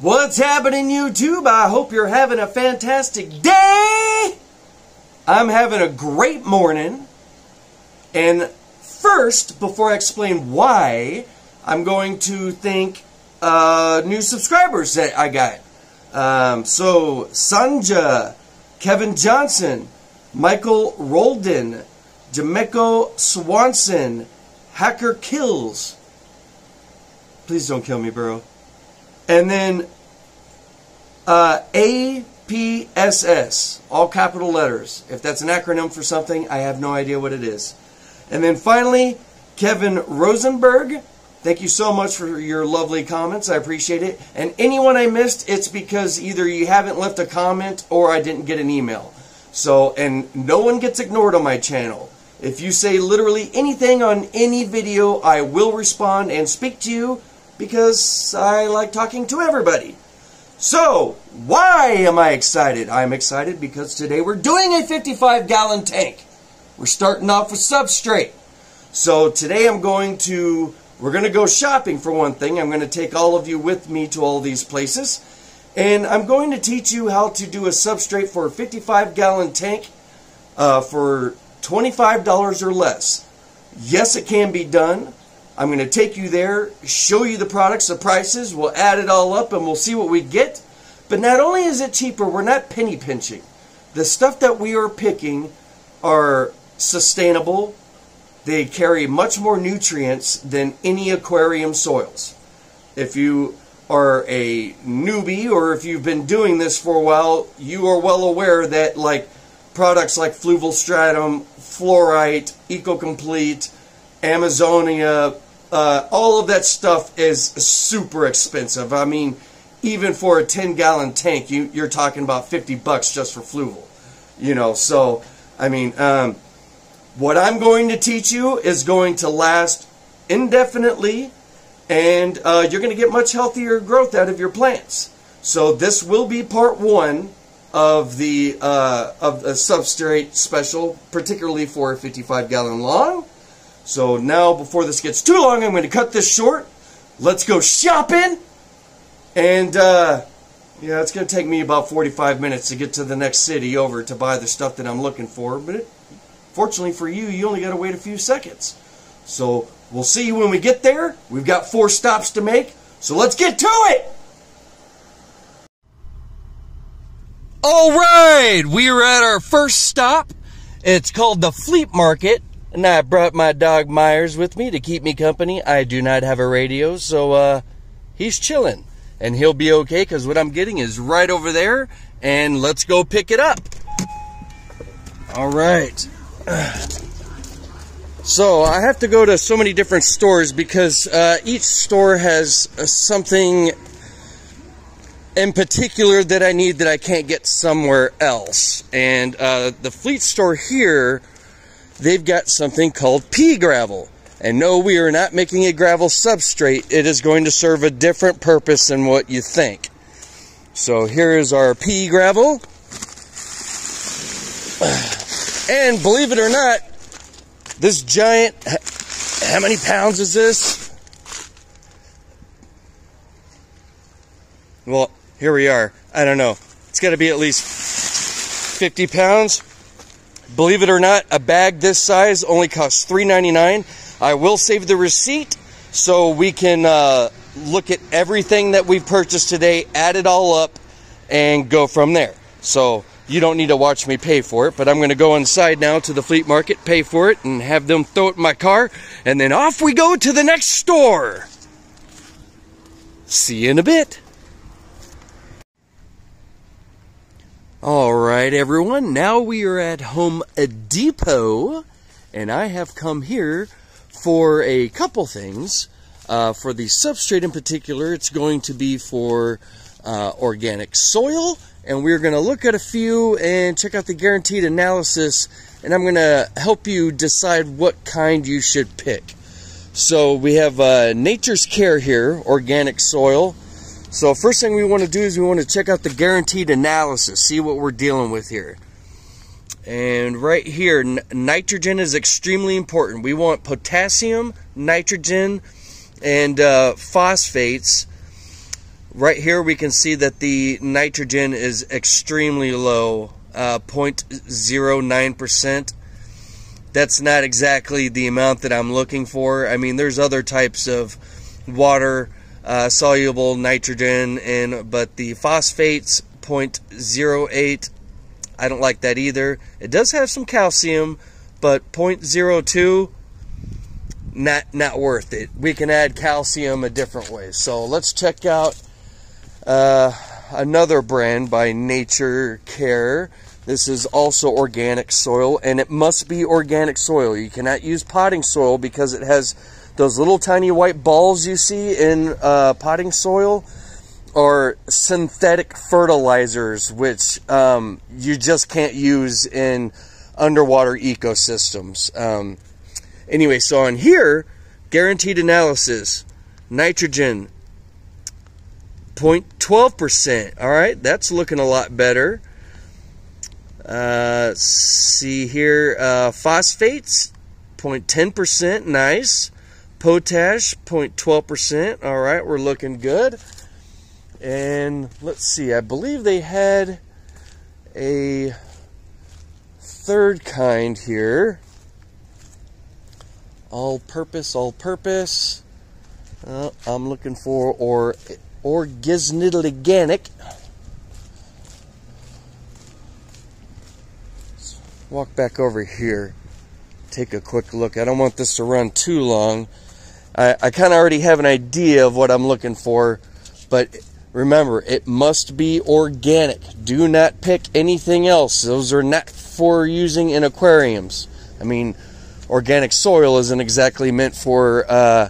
What's happening, YouTube? I hope you're having a fantastic day. I'm having a great morning. And first, before I explain why, I'm going to thank uh, new subscribers that I got. Um, so, Sanja, Kevin Johnson, Michael Rolden, Jameco Swanson, Hacker Kills. Please don't kill me, bro. And then uh, APSS, all capital letters. If that's an acronym for something, I have no idea what it is. And then finally, Kevin Rosenberg. Thank you so much for your lovely comments. I appreciate it. And anyone I missed, it's because either you haven't left a comment or I didn't get an email. So, and no one gets ignored on my channel. If you say literally anything on any video, I will respond and speak to you because I like talking to everybody. So, why am I excited? I'm excited because today we're doing a 55 gallon tank. We're starting off with substrate. So today I'm going to we're going to go shopping for one thing. I'm going to take all of you with me to all these places. And I'm going to teach you how to do a substrate for a 55 gallon tank uh, for $25 or less. Yes, it can be done. I'm going to take you there, show you the products, the prices. We'll add it all up and we'll see what we get. But not only is it cheaper, we're not penny pinching. The stuff that we are picking are sustainable, they carry much more nutrients than any aquarium soils. If you are a newbie or if you've been doing this for a while, you are well aware that like products like Fluval Stratum, Flourite, EcoComplete, Amazonia, uh, all of that stuff is super expensive. I mean, even for a 10 gallon tank, you, you're talking about 50 bucks just for Fluval. You know, so, I mean, um, what I'm going to teach you is going to last indefinitely and uh, you're going to get much healthier growth out of your plants. So this will be part one of the uh, of the substrate special, particularly for a 55 gallon long. So now, before this gets too long, I'm going to cut this short. Let's go shopping, and uh, yeah, it's going to take me about 45 minutes to get to the next city over to buy the stuff that I'm looking for. But it, Fortunately for you, you only got to wait a few seconds. So we'll see you when we get there. We've got four stops to make, so let's get to it! All right, we are at our first stop. It's called the Fleet Market, and I brought my dog Myers with me to keep me company. I do not have a radio, so uh, he's chilling, and he'll be okay because what I'm getting is right over there, and let's go pick it up. All right. So I have to go to so many different stores because uh, each store has uh, something in particular that I need that I can't get somewhere else. And uh, the fleet store here, they've got something called pea gravel. And no, we are not making a gravel substrate. It is going to serve a different purpose than what you think. So here is our pea gravel. And believe it or not, this giant, how many pounds is this? Well, here we are. I don't know. It's got to be at least 50 pounds. Believe it or not, a bag this size only costs $3.99. I will save the receipt so we can uh, look at everything that we've purchased today, add it all up, and go from there. So you don't need to watch me pay for it, but I'm going to go inside now to the fleet market, pay for it, and have them throw it in my car, and then off we go to the next store. See you in a bit. All right, everyone. Now we are at Home Depot, and I have come here for a couple things. Uh, for the substrate in particular, it's going to be for uh, organic soil and we're going to look at a few and check out the guaranteed analysis and I'm going to help you decide what kind you should pick. So we have uh, Nature's Care here, organic soil. So first thing we want to do is we want to check out the guaranteed analysis, see what we're dealing with here. And right here, nitrogen is extremely important. We want potassium, nitrogen, and uh, phosphates right here we can see that the nitrogen is extremely low, uh, 0.09%. That's not exactly the amount that I'm looking for. I mean, there's other types of water uh, soluble nitrogen in, but the phosphates 0.08. I don't like that either. It does have some calcium, but 0.02 not not worth it. We can add calcium a different way. So let's check out uh, another brand by Nature Care. This is also organic soil, and it must be organic soil. You cannot use potting soil because it has those little tiny white balls you see in uh, potting soil are synthetic fertilizers, which um, you just can't use in underwater ecosystems. Um, anyway, so on here, guaranteed analysis, nitrogen, 0.12%. All right, that's looking a lot better. Uh, see here, uh, phosphates, 0.10%, nice. Potash, 0.12%. All right, we're looking good. And let's see, I believe they had a third kind here. All purpose, all purpose. Uh, I'm looking for or organic. Walk back over here. Take a quick look. I don't want this to run too long. I, I kind of already have an idea of what I'm looking for, but remember, it must be organic. Do not pick anything else. Those are not for using in aquariums. I mean, organic soil isn't exactly meant for uh,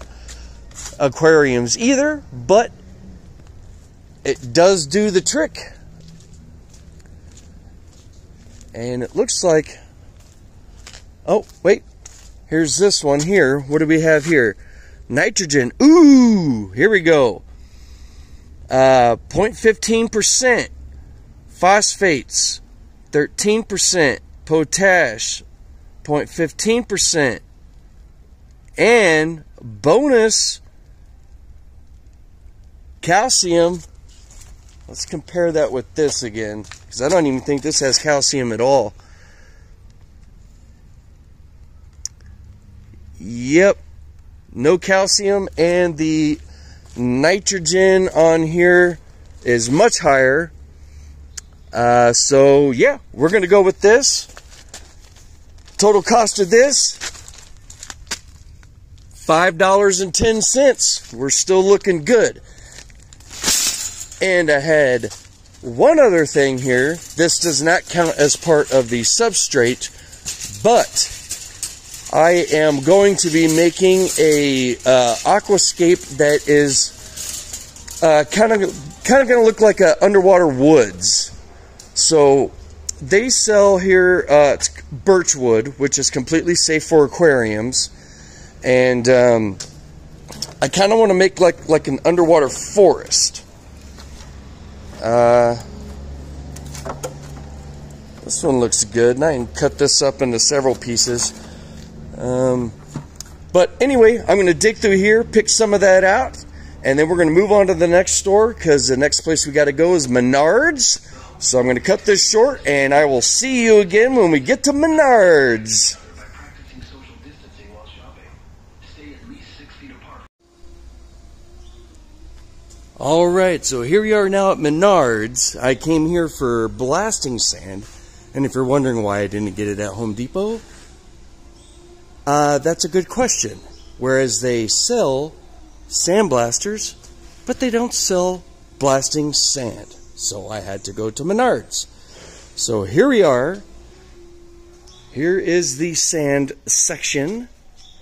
aquariums either, but it does do the trick. And it looks like, oh, wait, here's this one here. What do we have here? Nitrogen. Ooh, here we go. Uh, 0.15%. Phosphates, 13%. Potash, 0.15%. And bonus calcium. Let's compare that with this again, because I don't even think this has calcium at all. Yep, no calcium and the nitrogen on here is much higher. Uh, so yeah we're gonna go with this. Total cost of this five dollars and ten cents. We're still looking good. And I had one other thing here. This does not count as part of the substrate but I am going to be making a uh, aquascape that is kind of kind of going to look like a underwater woods. So they sell here uh, birch wood, which is completely safe for aquariums, and um, I kind of want to make like like an underwater forest. Uh, this one looks good, and I can cut this up into several pieces. Um, but anyway, I'm going to dig through here, pick some of that out, and then we're going to move on to the next store because the next place we got to go is Menards. So I'm going to cut this short, and I will see you again when we get to Menards. All right, so here we are now at Menards. I came here for blasting sand, and if you're wondering why I didn't get it at Home Depot, uh, that's a good question. Whereas they sell sandblasters, but they don't sell blasting sand. So I had to go to Menards. So here we are. Here is the sand section.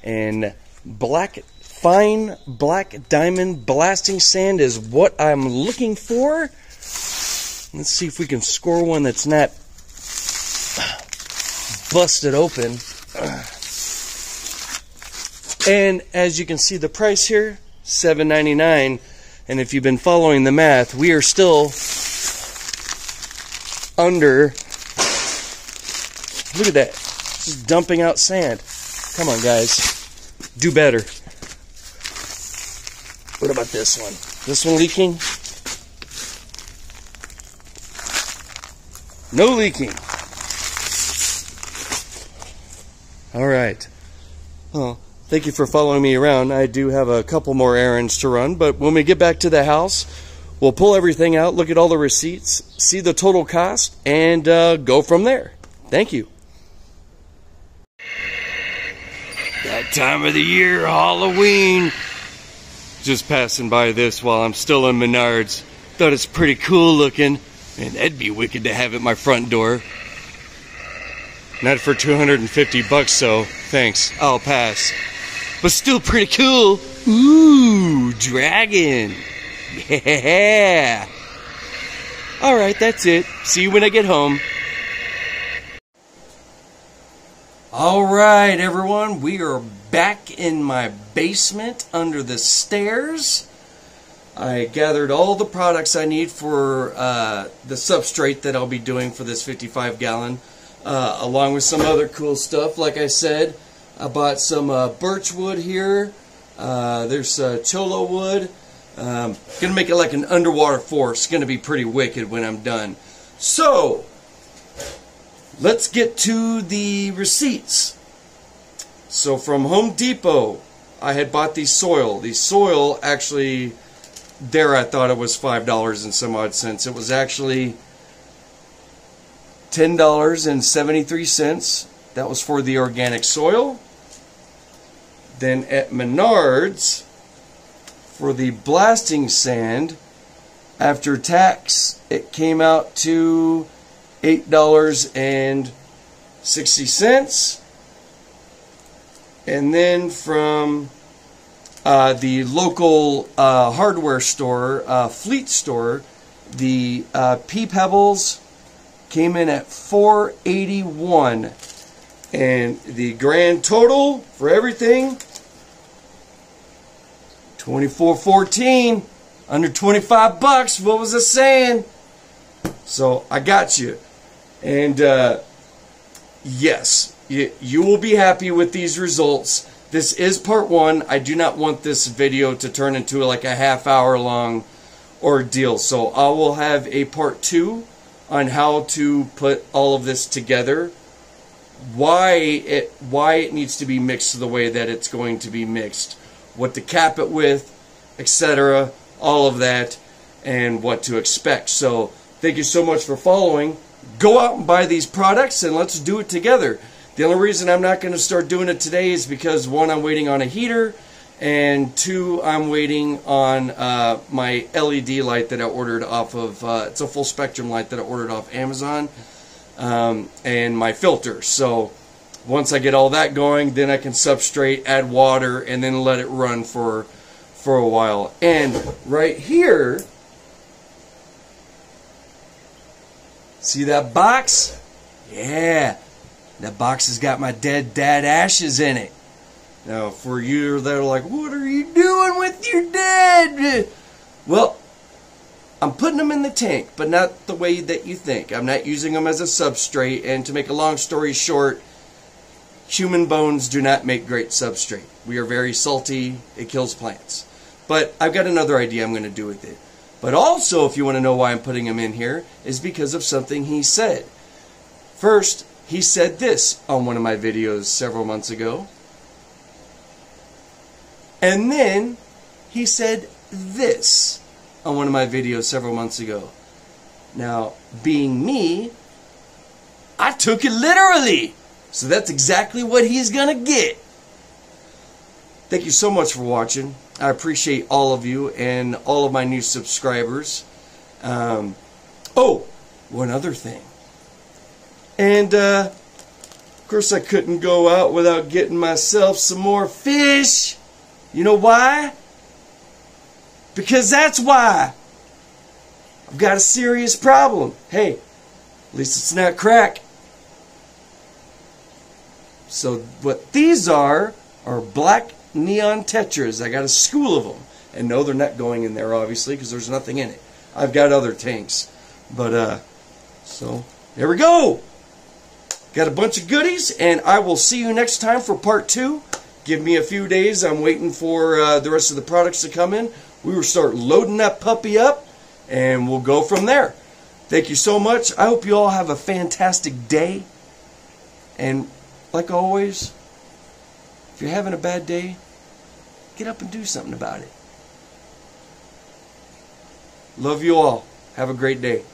And black, fine black diamond blasting sand is what I'm looking for. Let's see if we can score one that's not busted open. And as you can see the price here, 7.99. And if you've been following the math, we are still under Look at that. Just dumping out sand. Come on, guys. Do better. What about this one? This one leaking? No leaking. All right. Oh, thank you for following me around. I do have a couple more errands to run, but when we get back to the house, we'll pull everything out, look at all the receipts, see the total cost, and uh, go from there. Thank you. That time of the year, Halloween. Just passing by this while I'm still in Menards. Thought it's pretty cool looking. And that'd be wicked to have at my front door. Not for 250 bucks, so thanks. I'll pass. But still pretty cool. Ooh, dragon. Yeah. All right, that's it. See you when I get home. All right, everyone, we are back in my basement under the stairs. I gathered all the products I need for uh, the substrate that I'll be doing for this 55 gallon, uh, along with some other cool stuff. Like I said, I bought some uh, birch wood here. Uh, there's uh, cholla wood. Um, gonna make it like an underwater force. Gonna be pretty wicked when I'm done. So, let's get to the receipts. So from Home Depot, I had bought the soil. The soil actually, there I thought it was $5 and some odd cents. It was actually $10.73. That was for the organic soil. Then at Menards, for the blasting sand, after tax, it came out to $8.60. And then from uh, the local uh, hardware store, uh, Fleet Store, the uh, Pea Pebbles came in at 481 and the grand total for everything 2414 under 25 bucks what was I saying so I got you. And uh, yes, you, you will be happy with these results. This is part one. I do not want this video to turn into like a half hour long ordeal. So I will have a part two on how to put all of this together. Why it why it needs to be mixed the way that it's going to be mixed. What to cap it with, etc. All of that and what to expect. So Thank you so much for following. Go out and buy these products and let's do it together. The only reason I'm not going to start doing it today is because one, I'm waiting on a heater, and two, I'm waiting on uh, my LED light that I ordered off of, uh, it's a full spectrum light that I ordered off Amazon, um, and my filter. So once I get all that going, then I can substrate, add water, and then let it run for, for a while. And right here, See that box? Yeah. That box has got my dead dad ashes in it. Now, for you that are like, what are you doing with your dad? Well, I'm putting them in the tank, but not the way that you think. I'm not using them as a substrate, and to make a long story short, human bones do not make great substrate. We are very salty, it kills plants. But I've got another idea I'm going to do with it. But also, if you want to know why I'm putting him in here, is because of something he said. First, he said this on one of my videos several months ago. And then he said this on one of my videos several months ago. Now, being me, I took it literally. So that's exactly what he's going to get. Thank you so much for watching. I appreciate all of you and all of my new subscribers. Um, oh, one other thing. And, uh, of course, I couldn't go out without getting myself some more fish. You know why? Because that's why. I've got a serious problem. Hey, at least it's not crack. So what these are are black neon tetras. I got a school of them. And no, they're not going in there, obviously, because there's nothing in it. I've got other tanks. But, uh, so, there we go. Got a bunch of goodies, and I will see you next time for part two. Give me a few days. I'm waiting for uh, the rest of the products to come in. We will start loading that puppy up, and we'll go from there. Thank you so much. I hope you all have a fantastic day. And like always, if you're having a bad day, get up and do something about it. Love you all. Have a great day.